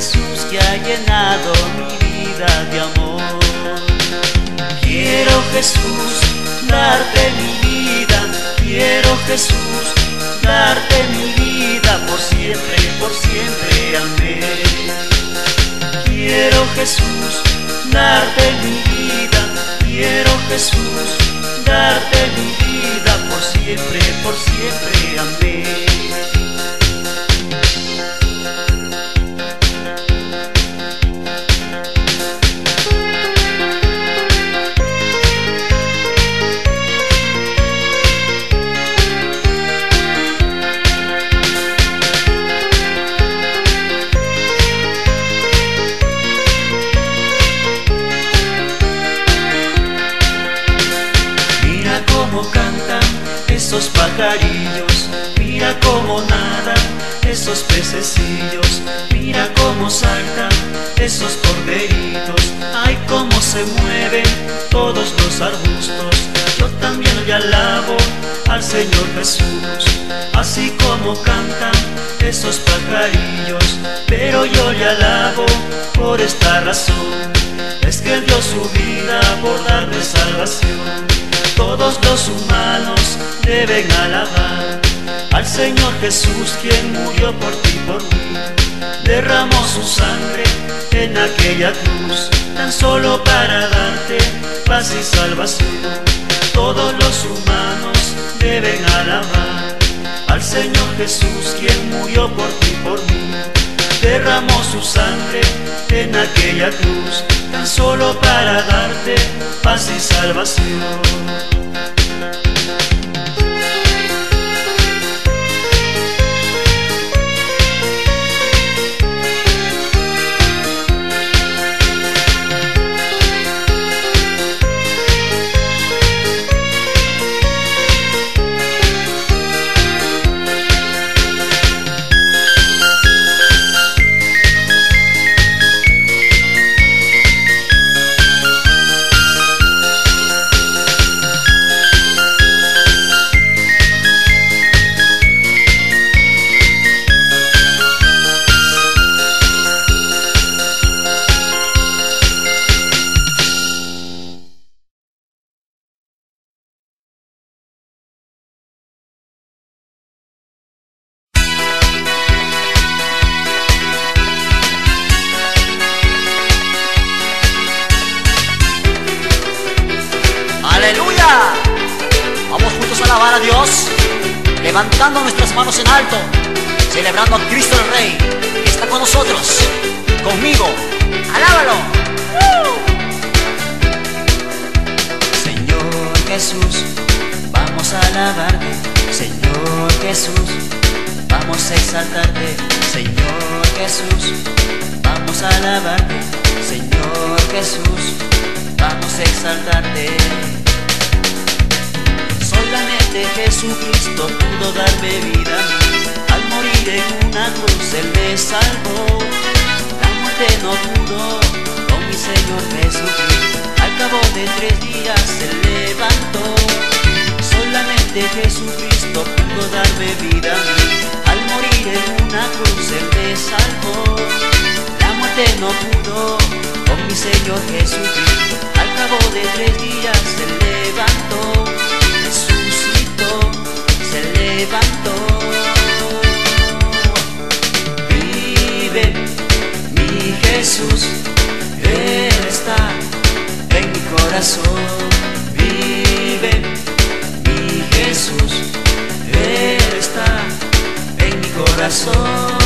Jesús que ha llenado mi vida de amor. Quiero Jesús darte mi vida, quiero Jesús darte mi vida por siempre, por siempre, amén. Quiero Jesús darte mi vida, quiero Jesús darte mi vida por siempre, por siempre, amén. Pajarillos, mira cómo nadan esos pececillos, mira cómo saltan esos corderitos, ay cómo se mueven todos los arbustos. Yo también le alabo al Señor Jesús, así como cantan esos pajarillos, pero yo le alabo por esta razón, es que Él dio su vida por darme salvación. Todos los humanos deben alabar al Señor Jesús, quien murió por ti por mí. Derramó su sangre en aquella cruz, tan solo para darte paz y salvación. Todos los humanos deben alabar al Señor Jesús, quien murió por ti por mí. Derramó su sangre en aquella cruz, tan solo para darte paz y salvación. Cruz Él me salvó. La muerte no pudo con mi Señor Jesucristo. Al cabo de tres días se levantó. Solamente Jesucristo pudo darme vida. Al morir en una cruz Él me salvó. La muerte no pudo con mi Señor Jesucristo. Al cabo de tres días se levantó, resucitó, se levantó. Vive mi Jesús, Él está en mi corazón. Vive mi Jesús, Él está en mi corazón.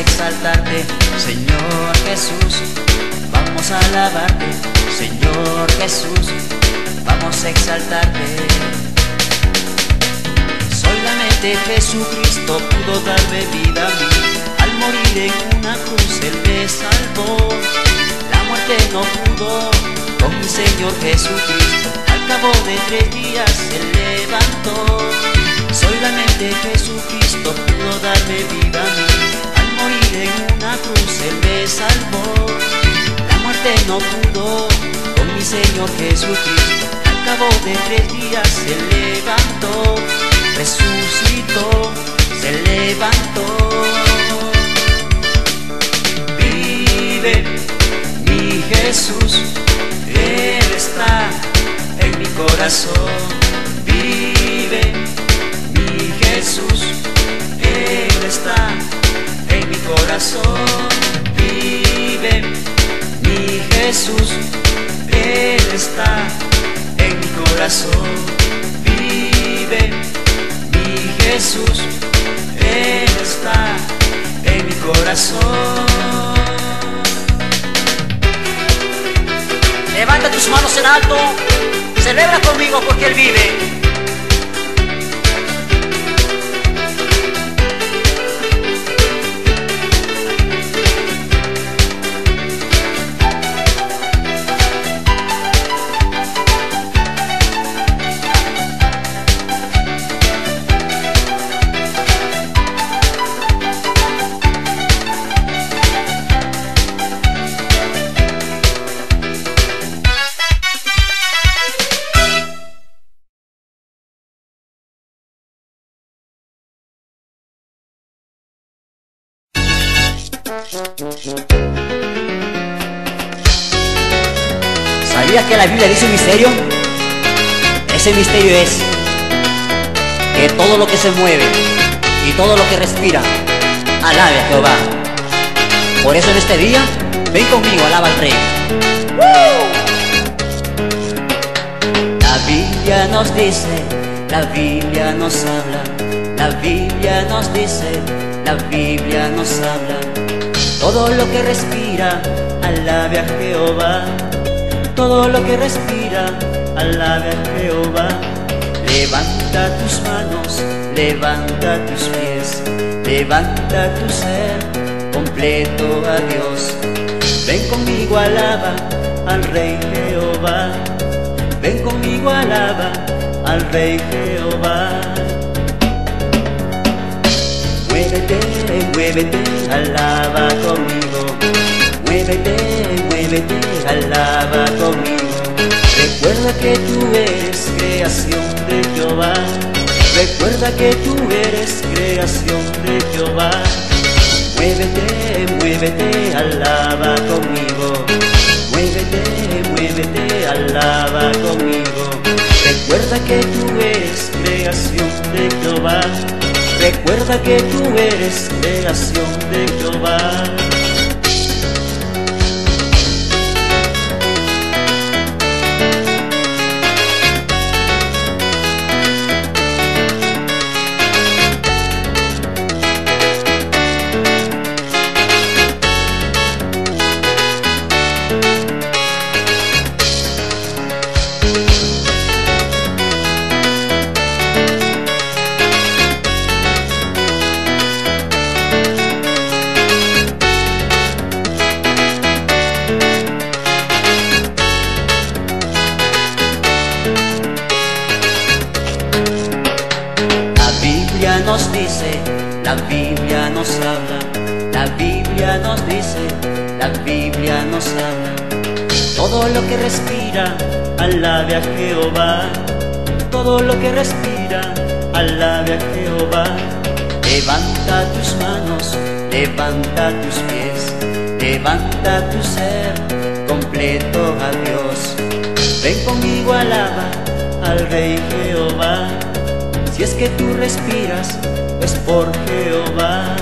Exaltarte, Señor Jesús, vamos a alabarte, Señor Jesús, vamos a exaltarte. Solamente Jesucristo pudo darme vida a mí, al morir en una cruz Él me salvó, la muerte no pudo con mi Señor Jesucristo. Al cabo de tres días se levantó. Solamente Jesucristo pudo darme vida a mí. Morir en una cruz Él me salvó. La muerte no pudo con mi Señor Jesucristo. Al cabo de tres días se levantó. Resucitó, se levantó. Vive mi Jesús, Él está en mi corazón. Vive mi Jesús, Él está mi corazón. Vive mi Jesús, Él está en mi corazón. Vive mi Jesús, Él está en mi corazón. Levanta tus manos en alto, celebra conmigo porque Él vive. Misterio es que todo lo que se mueve y todo lo que respira, alabe a Jehová. Por eso en este día, ven conmigo, alaba al Rey. La Biblia nos dice, la Biblia nos habla, la Biblia nos dice, la Biblia nos habla. Todo lo que respira, alabe a Jehová. Todo lo que respira, a Jehová. Levanta tus manos, levanta tus pies, levanta tu ser completo a Dios. Ven conmigo, alaba al Rey Jehová. Ven conmigo, alaba al Rey Jehová. Muévete, muévete, alaba conmigo. Muévete, muévete, alaba conmigo. Recuerda que tú eres creación de Jehová. Recuerda que tú eres creación de Jehová. Muévete, muévete, alaba conmigo. Muévete, muévete, alaba conmigo. Recuerda que tú eres creación de Jehová. Recuerda que tú eres creación de Jehová. La Biblia nos habla, la Biblia nos dice, la Biblia nos habla. Todo lo que respira, alabe a Jehová. Todo lo que respira, alabe a Jehová. Levanta tus manos, levanta tus pies, levanta tu ser completo a Dios. Ven conmigo, alaba al Rey Jehová. Si es que tú respiras, es por Jehová.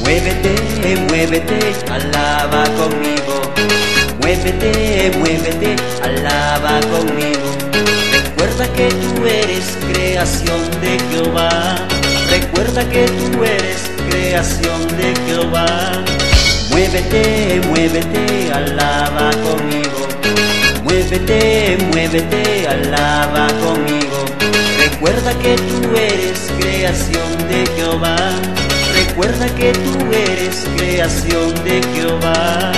Muévete, muévete, alaba conmigo. Muévete, muévete, alaba conmigo. Recuerda que tú eres creación de Jehová. Recuerda que tú eres creación de Jehová. Muévete, muévete, alaba conmigo. Muévete, muévete, alaba conmigo. Recuerda que tú eres creación de Jehová. Recuerda que tú eres creación de Jehová.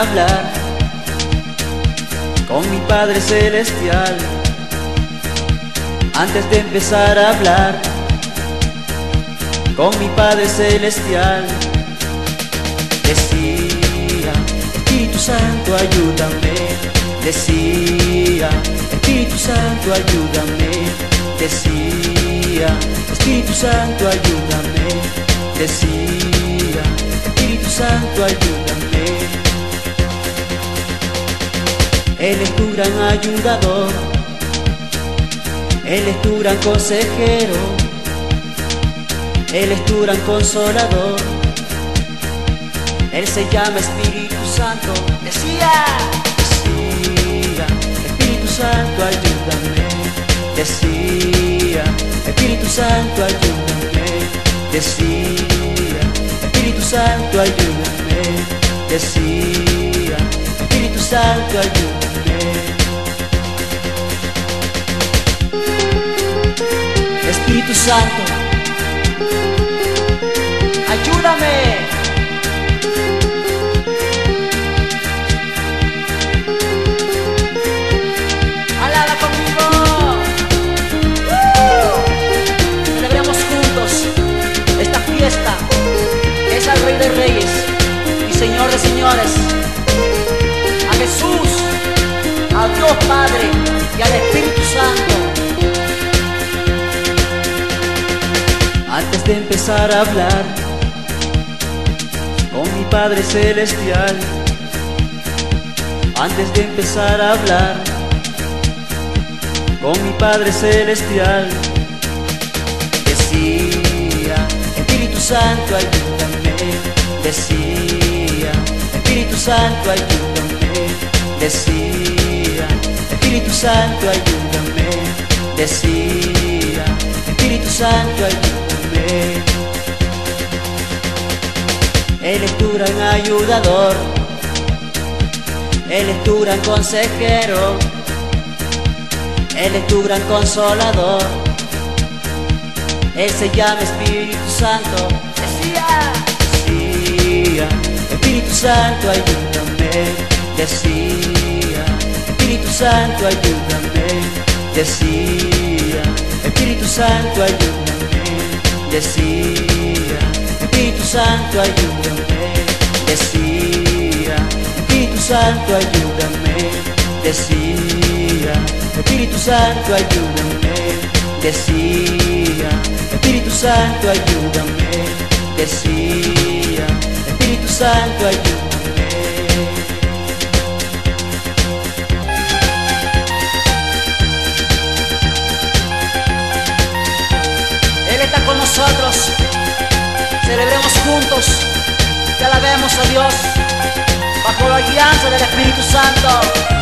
Hablar con mi Padre Celestial, antes de empezar a hablar con mi Padre Celestial, decía, Espíritu Santo, ayúdame, decía, Espíritu Santo, ayúdame, decía, Espíritu Santo, ayúdame, decía, Espíritu Santo, ayúdame. Él es tu gran ayudador, Él es tu gran consejero, Él es tu gran consolador, Él se llama Espíritu Santo, Decía, decía, Espíritu Santo, ayúdame, decía, Espíritu Santo, ayúdame, decía, Espíritu Santo, ayúdame, decía, Espíritu Santo, ayúdame. Espíritu Santo, ayúdame. De empezar a hablar con mi Padre Celestial, antes de empezar a hablar con mi Padre Celestial, decía, Espíritu Santo, ayúdame, decía, Espíritu Santo, ayúdame, decía, Espíritu Santo, ayúdame, decía, Espíritu Santo, ayúdame. Él es tu gran ayudador, Él es tu gran consejero, Él es tu gran consolador, Él se llama Espíritu Santo, Decía, decía, Espíritu Santo ayúdame, decía, Espíritu Santo ayúdame, decía, Espíritu Santo ayúdame, decía, Espíritu Santo ayúdame, decía, Espíritu Santo ayúdame, decía, Espíritu Santo ayúdame, Decía, Espíritu Santo, ayúdame. Decía, Espíritu Santo, ayúdame. Nosotros. Celebremos juntos y alabemos a Dios bajo la guianza del Espíritu Santo.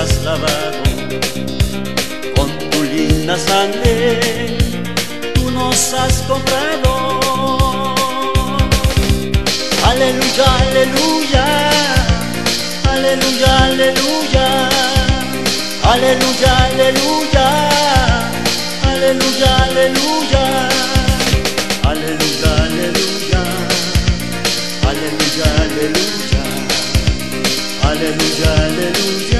has lavado con tu linda sangre, tú nos has comprado. Aleluya, aleluya, aleluya, aleluya, aleluya, aleluya, aleluya, aleluya, aleluya, aleluya, aleluya, aleluya, aleluya, aleluya.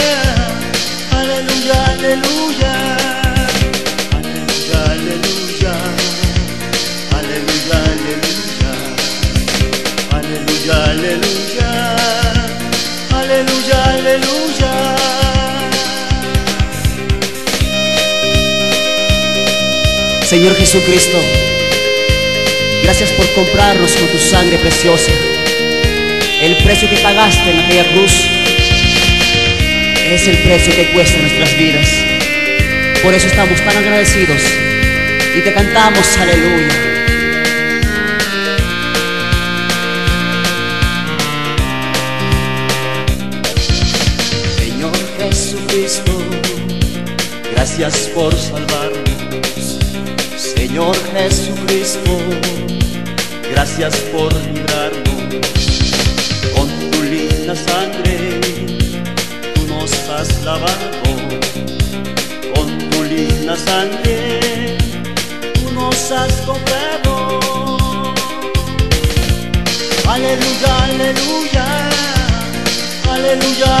Comprarnos con tu sangre preciosa. El precio que pagaste en aquella cruz es el precio que cuesta nuestras vidas. Por eso estamos tan agradecidos y te cantamos aleluya. Señor Jesucristo, gracias por salvarnos Señor Jesucristo, gracias por librarnos con tu linda sangre. Tú nos has lavado con tu linda sangre. Tú nos has comprado. Aleluya, aleluya, aleluya,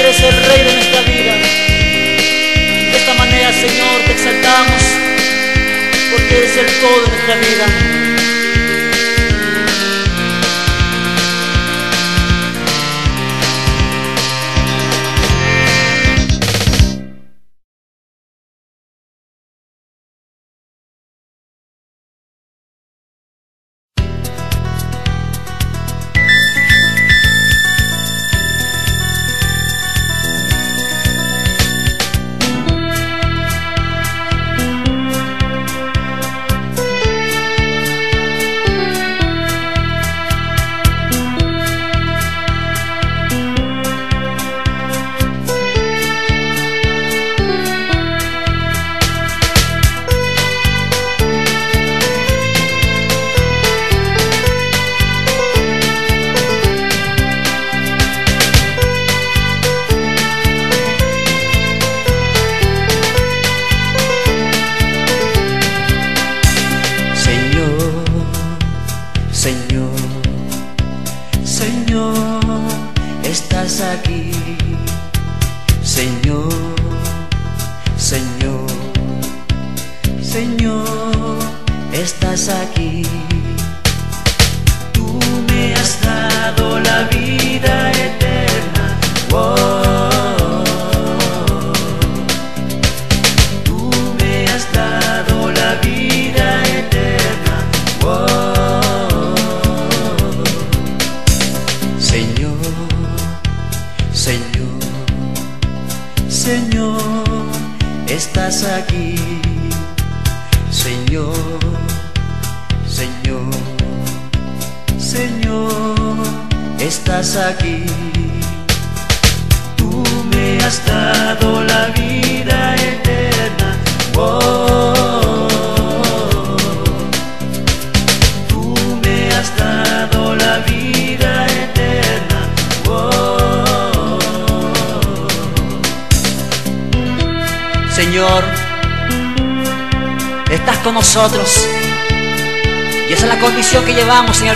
porque eres el Rey de nuestra vida. De esta manera, Señor, te exaltamos, porque eres el todo de nuestra vida.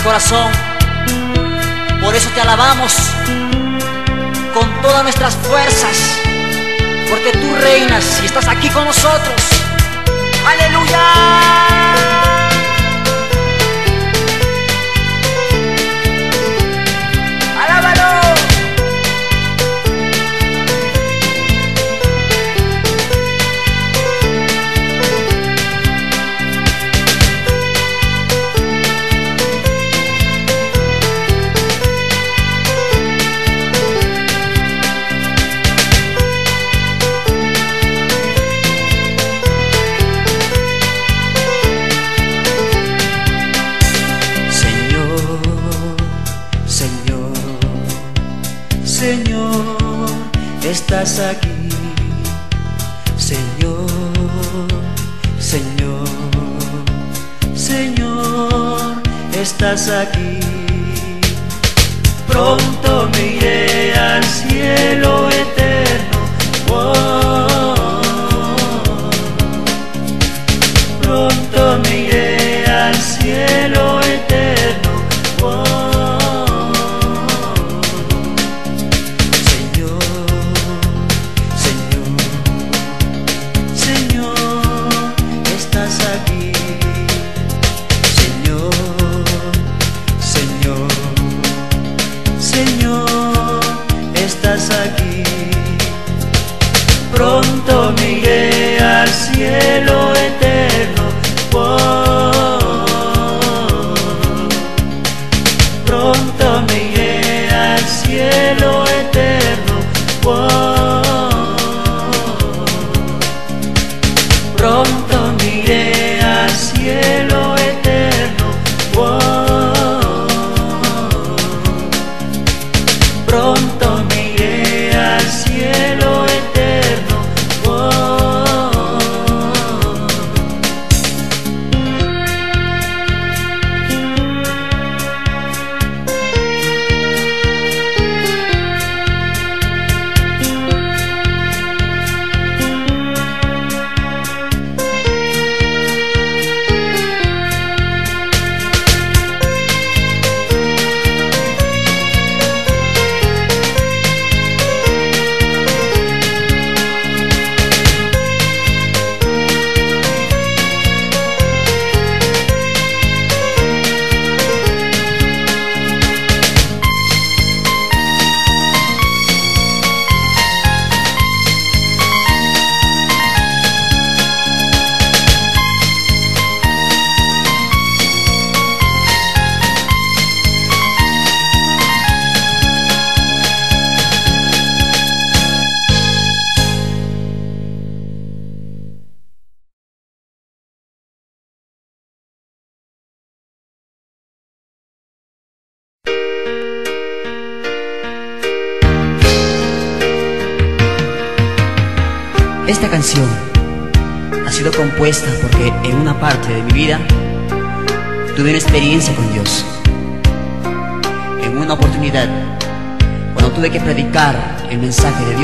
Corazón. Por eso te alabamos con todas nuestras fuerzas. Porque tú reinas y estás aquí con nosotros. Aleluya. Estás aquí. Señor, Señor, Señor, estás aquí. Pronto me iré al cielo eterno. Oh,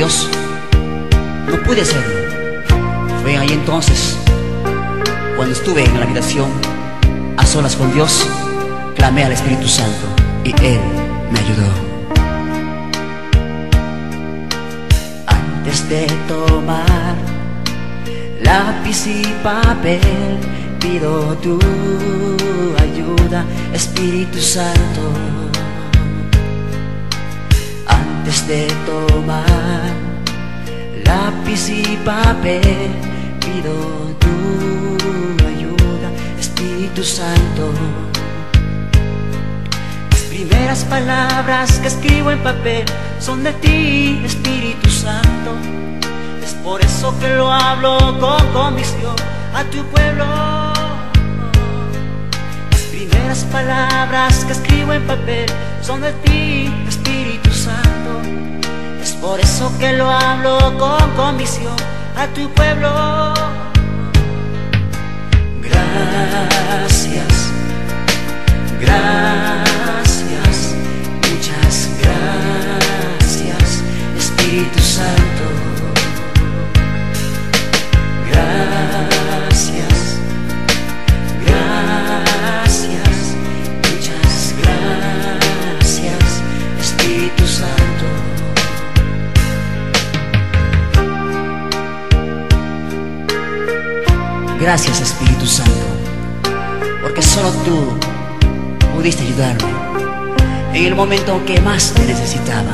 Dios, no pude hacerlo. Fue ahí entonces, cuando estuve en la habitación, a solas con Dios, clamé al Espíritu Santo y Él me ayudó. Antes de tomar lápiz y papel, pido tu ayuda, Espíritu Santo. De tomar lápiz y papel, pido tu ayuda, Espíritu Santo. Las primeras palabras que escribo en papel son de ti, Espíritu Santo. Es por eso que lo hablo con convicción a tu pueblo. Las primeras palabras que escribo en papel son de ti, por eso que lo hablo con convicción a tu pueblo. Gracias, gracias, muchas gracias, Espíritu Santo. Gracias Espíritu Santo, porque solo tú pudiste ayudarme en el momento que más te necesitaba.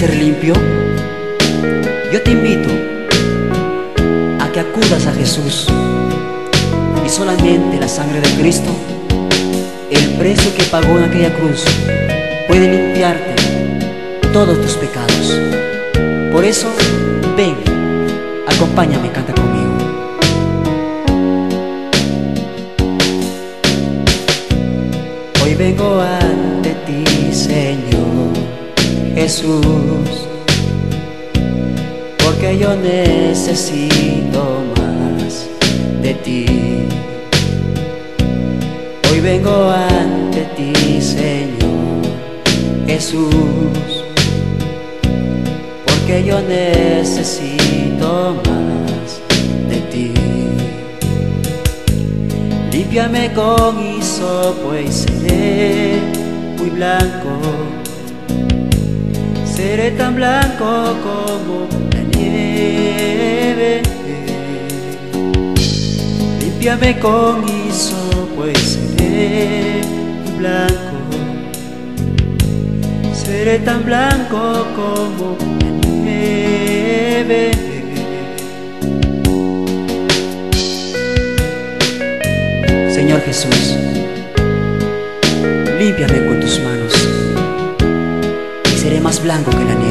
Ser limpio? Yo te invito a que acudas a Jesús y solamente la sangre de Cristo, el precio que pagó en aquella cruz, puede limpiarte todos tus pecados. Por eso, ven, acompáñame, canta conmigo. Jesús, porque yo necesito más de ti. Hoy vengo ante ti, Señor Jesús, porque yo necesito más de ti. Límpiame con hisopo y seré muy blanco tan blanco como la nieve. Límpiame con hisopo y seré blanco. Seré tan blanco como la nieve. Señor Jesús, límpiame con tus manos y seré más blanco que la nieve.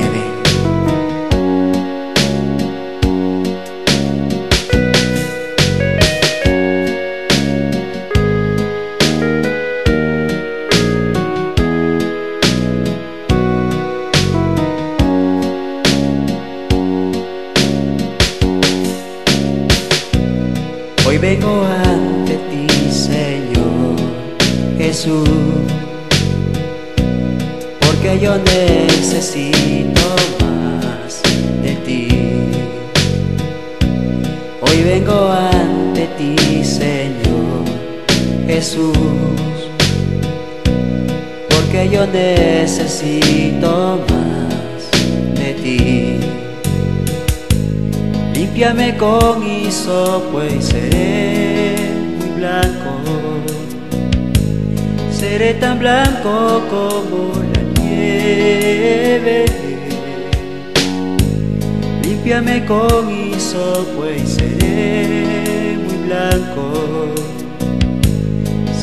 Con hisopo y seré muy blanco.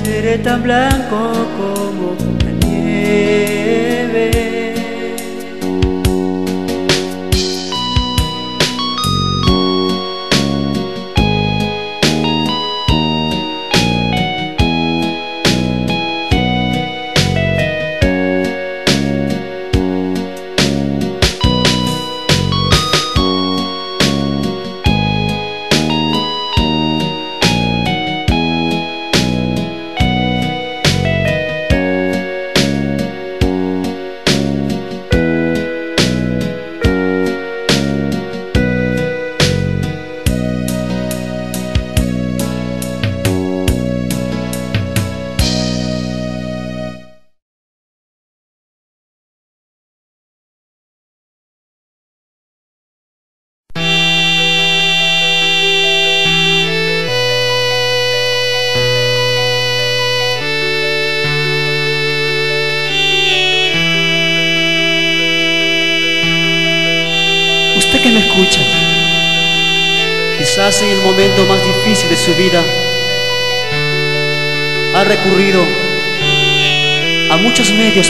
Seré tan blanco como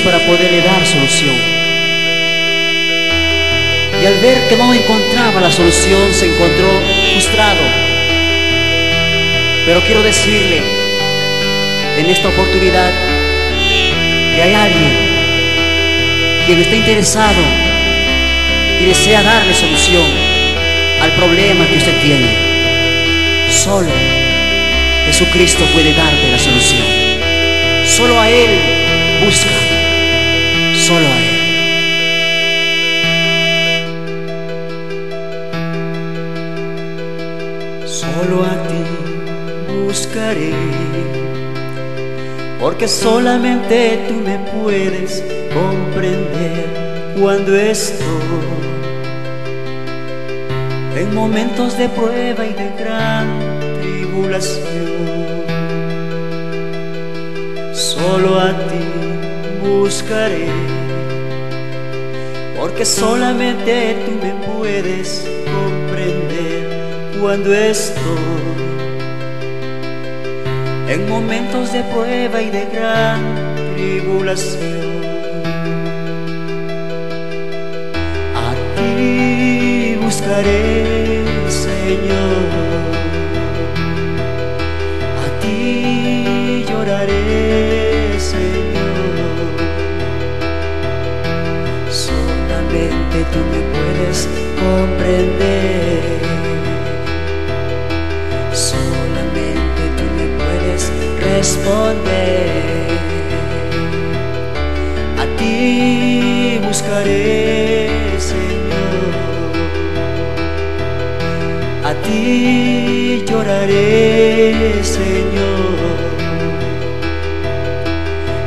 para poderle dar solución. Y al ver que no encontraba la solución, se encontró frustrado. Pero quiero decirle en esta oportunidad que hay alguien quien está interesado y desea darle solución al problema que usted tiene. Solo Jesucristo puede darle la solución. Solo a Él busca. Solo a Él. Solo a ti buscaré. Porque solamente tú me puedes comprender cuando estoy en momentos de prueba y de gran tribulación. Solo a ti buscaré, porque solamente tú me puedes comprender cuando estoy en momentos de prueba y de gran tribulación. A ti buscaré, Señor. comprender. Solamente tú me puedes responder. A ti buscaré, Señor. A ti lloraré, Señor.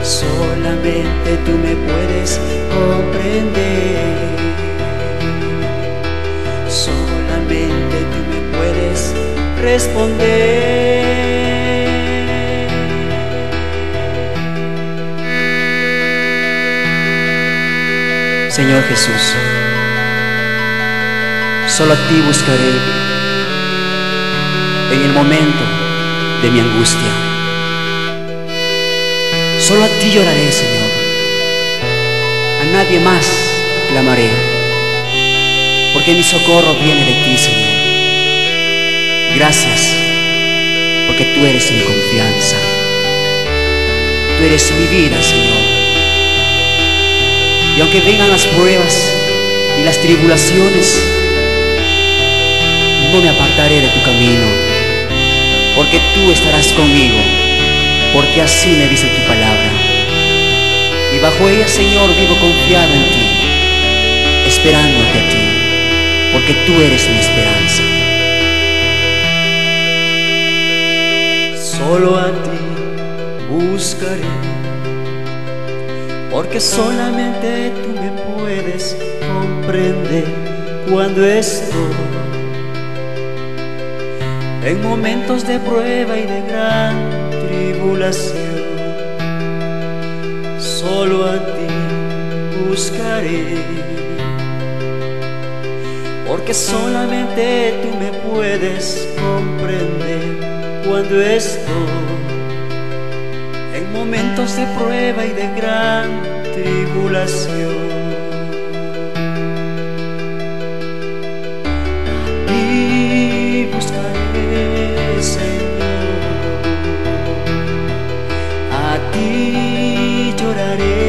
Solamente tú me puedes comprender responder. Señor Jesús, solo a ti buscaré en el momento de mi angustia. Solo a ti lloraré, Señor. A nadie más clamaré, porque mi socorro viene de ti, Señor. Gracias, porque tú eres mi confianza. Tú eres mi vida, Señor. Y aunque vengan las pruebas y las tribulaciones, no me apartaré de tu camino, porque tú estarás conmigo, porque así me dice tu palabra. Y bajo ella, Señor, vivo confiado en ti, esperándote a ti, porque tú eres mi esperanza. Solo a ti buscaré porque solamente tú me puedes comprender cuando estoy en momentos de prueba y de gran tribulación. Solo a ti buscaré, porque solamente tú me puedes comprender cuando estoy en momentos de prueba y de gran tribulación. Buscaré, Señor, a ti lloraré,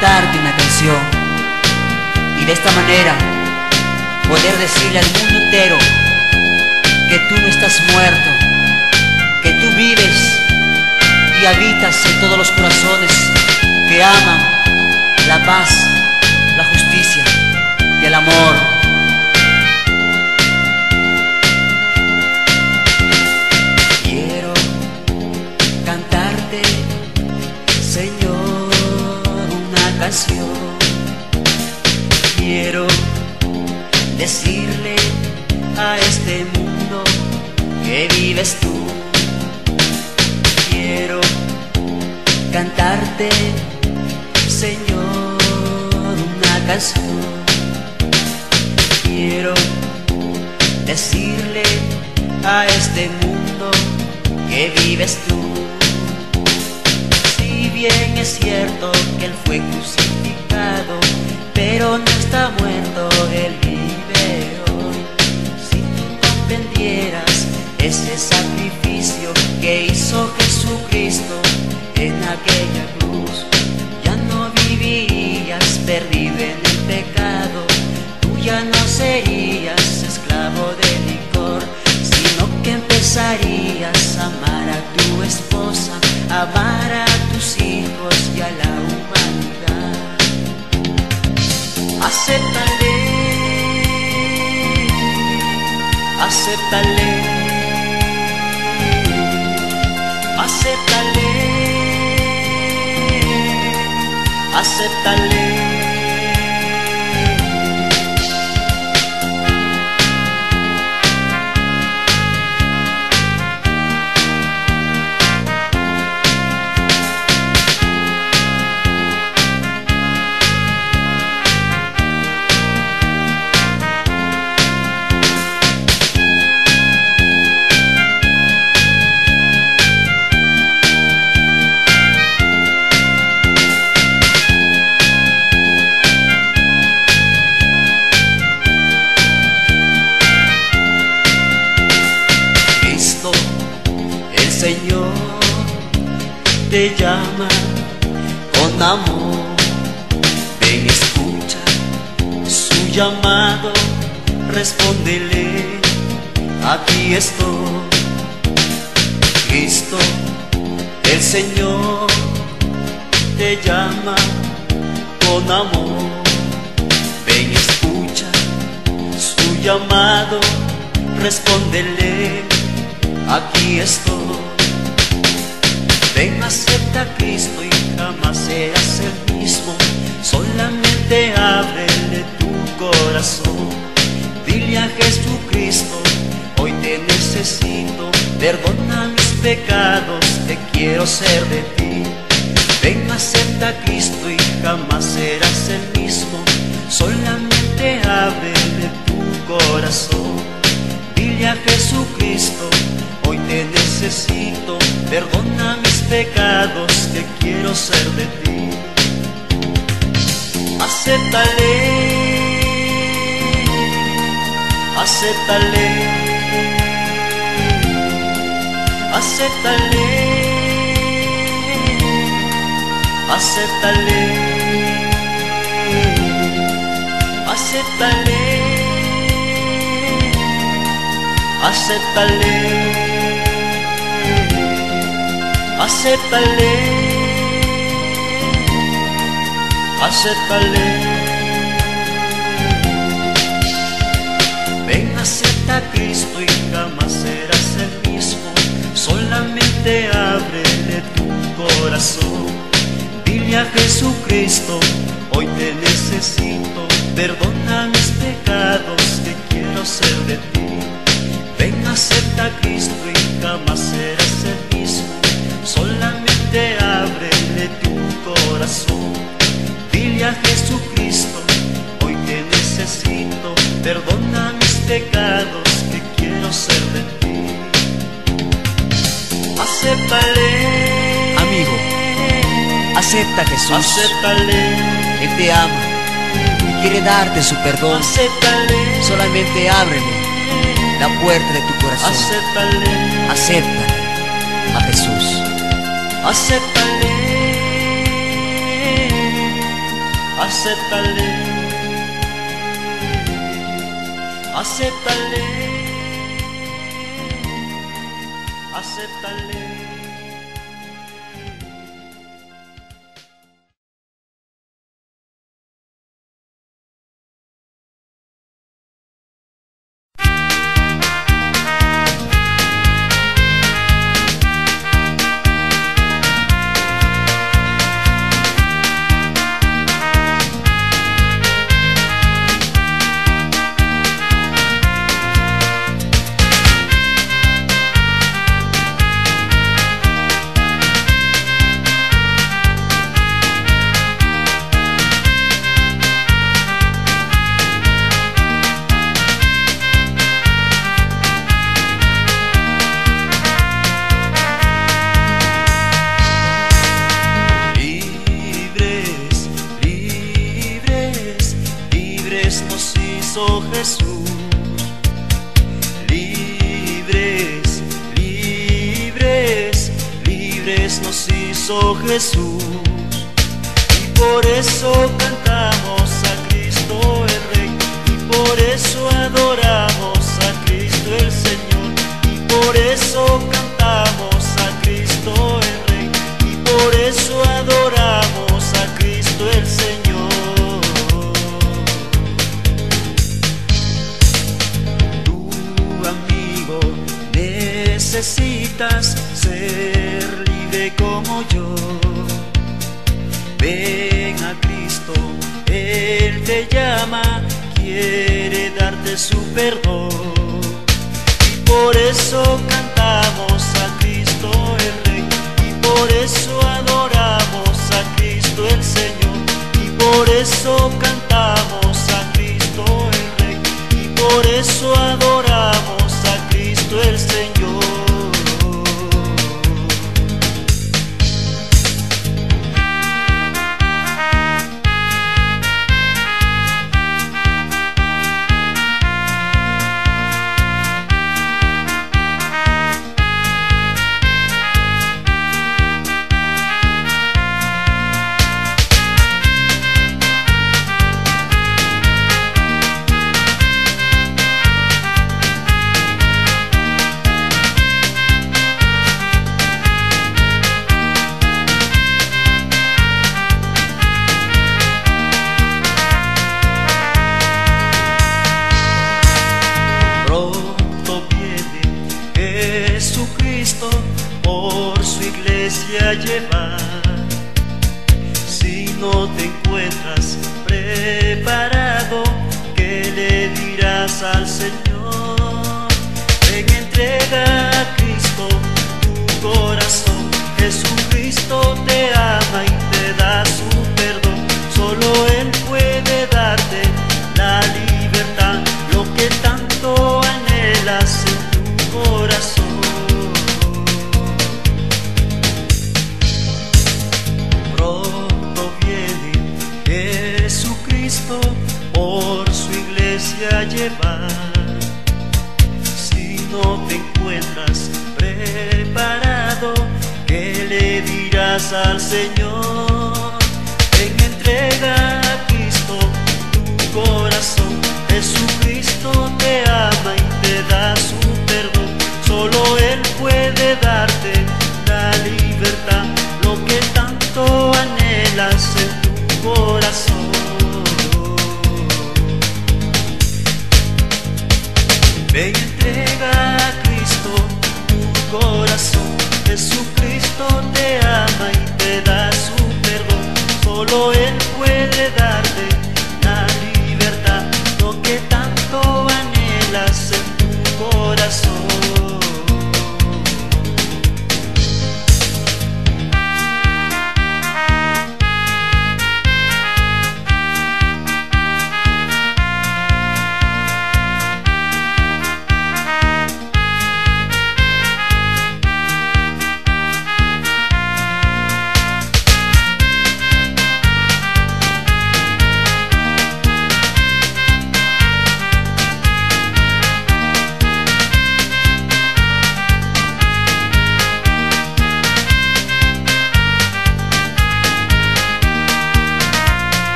cantarte una canción y de esta manera poder decirle al mundo entero que tú no estás muerto, que tú vives y habitas en todos los corazones que aman la paz, la justicia y el amor. Quiero decirle a este mundo que vives tú. Quiero cantarte, Señor, una canción. Quiero decirle a este mundo que vives tú. Bien es cierto que Él fue crucificado, pero no está muerto, Él vive hoy. Si tú comprendieras ese sacrificio que hizo Jesucristo en aquella cruz, ya no vivirías perdido en el pecado, tú ya no serías esclavo de licor, sino que empezarías a amar a tu esposa, amar a acéptale, acéptale, acéptale. Llama con amor. Ven, escucha su llamado, respóndele, aquí estoy. Cristo, el Señor, te llama con amor. Ven, escucha su llamado, respóndele, aquí estoy. Ven, acepta a Cristo y jamás serás el mismo. Solamente ábrele tu corazón. Dile a Jesucristo, hoy te necesito. Perdona mis pecados, te quiero ser de ti. Ven, acepta a Cristo y jamás serás el mismo. Solamente ábrele tu corazón. Dile a Jesucristo, hoy te necesito. Perdona mis pecados, que quiero ser de ti. Acéptale, acéptale, acéptale, acéptale, acéptale, acéptale, acéptale, acéptale. Ven, acepta a Cristo y jamás serás el mismo. Solamente ábrele tu corazón. Dile a Jesucristo, hoy te necesito. Perdona mis pecados, que quiero ser de ti. Ven, acepta a Cristo y jamás serás el mismo. Solamente ábrele tu corazón. Dile a Jesucristo, hoy te necesito. Perdona mis pecados, que quiero ser de ti. Acéptale, Amigo, acepta a Jesús. acéptale, Él te ama y quiere darte su perdón. acéptale, Solamente ábrele la puerta de tu corazón. acéptale, Acéptale a Jesús. acéptale, acéptale, acéptale, acéptale. necesitas ser libre como yo. Ven a Cristo, Él te llama, quiere darte su perdón. Y por eso cantamos a Cristo el Rey, y por eso adoramos a Cristo el Señor, y por eso cantamos a Cristo el Rey, y por eso adoramos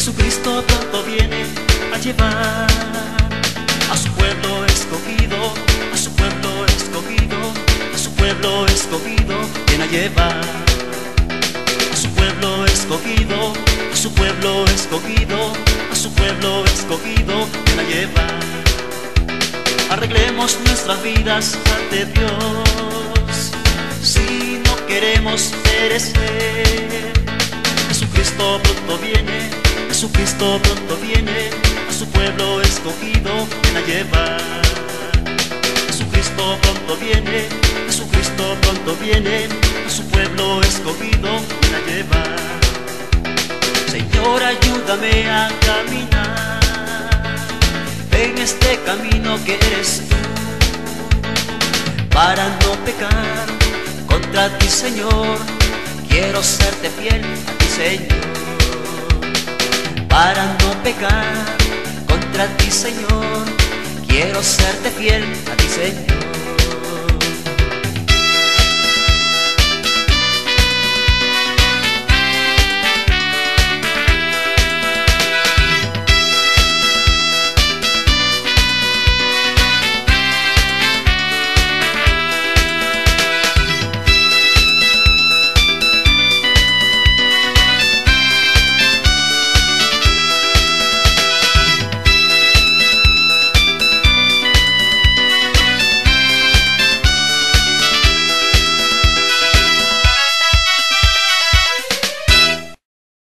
Jesucristo pronto viene a llevar a su pueblo escogido, a su pueblo escogido, a su pueblo escogido, viene a llevar. A su pueblo escogido, a su pueblo escogido, a su pueblo escogido, viene a llevar. Arreglemos nuestras vidas ante Dios. Si no queremos perecer, Jesucristo pronto viene, Jesucristo pronto viene, a su pueblo escogido ven a llevar. Jesucristo pronto viene, Jesucristo pronto viene, a su pueblo escogido ven a llevar. Señor, ayúdame a caminar en este camino que eres tú, para no pecar contra ti, Señor. Quiero serte fiel a ti, Señor, para no pecar contra ti, Señor. Quiero serte fiel a ti, Señor.